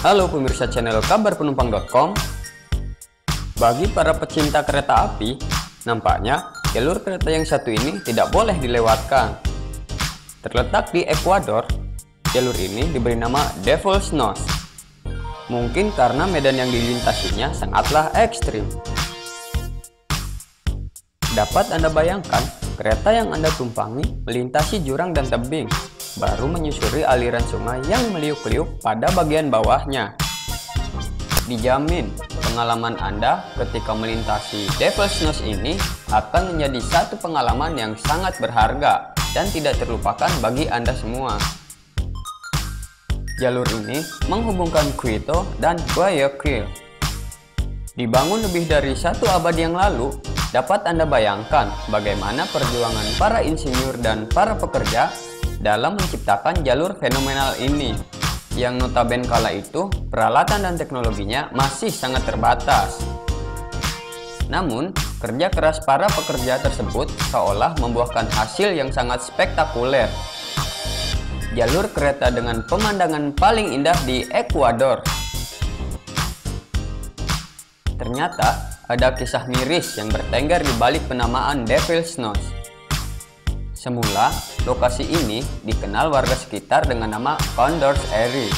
Halo pemirsa channel kabarpenumpang.com Bagi para pecinta kereta api, nampaknya jalur kereta yang satu ini tidak boleh dilewatkan. Terletak di Ekuador, jalur ini diberi nama Devil's Nose. Mungkin karena medan yang dilintasinya sangatlah ekstrim. Dapat Anda bayangkan, kereta yang Anda tumpangi melintasi jurang dan tebing, baru menyusuri aliran sungai yang meliuk-liuk pada bagian bawahnya. Dijamin, pengalaman Anda ketika melintasi Devil's Nose ini akan menjadi satu pengalaman yang sangat berharga dan tidak terlupakan bagi Anda semua. Jalur ini menghubungkan Quito dan Guayaquil. Dibangun lebih dari satu abad yang lalu, dapat Anda bayangkan bagaimana perjuangan para insinyur dan para pekerja dalam menciptakan jalur fenomenal ini yang notabene kala itu peralatan dan teknologinya masih sangat terbatas. Namun, kerja keras para pekerja tersebut seolah membuahkan hasil yang sangat spektakuler. Jalur kereta dengan pemandangan paling indah di Ekuador. Ternyata, ada kisah miris yang bertengger di balik penamaan Devil's Nose. Semula, lokasi ini dikenal warga sekitar dengan nama Condors Airy.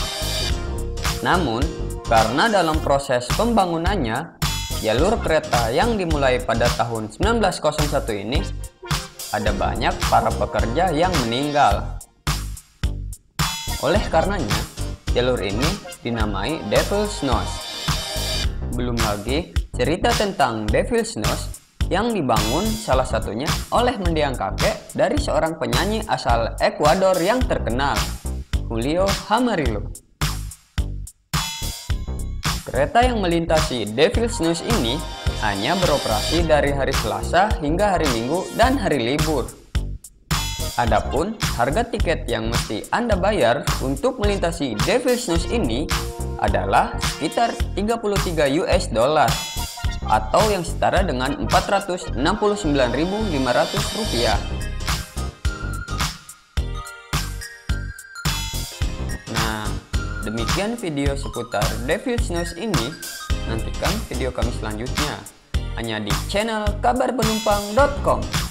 Namun, karena dalam proses pembangunannya, jalur kereta yang dimulai pada tahun 1901 ini, ada banyak para pekerja yang meninggal. Oleh karenanya, jalur ini dinamai Devil's Nose. Belum lagi cerita tentang Devil's Nose yang dibangun salah satunya oleh mendiang kakek dari seorang penyanyi asal Ekuador yang terkenal, Julio Hamarillo. Kereta yang melintasi Devil's Nose ini hanya beroperasi dari hari Selasa hingga hari Minggu dan hari libur. Adapun harga tiket yang mesti Anda bayar untuk melintasi Devil's Nose ini adalah sekitar 33 US dollar atau yang setara dengan 469.500 rupiah. Nah, demikian video seputar Devil's Nose ini. Nantikan video kami selanjutnya hanya di channel kabarpenumpang.com.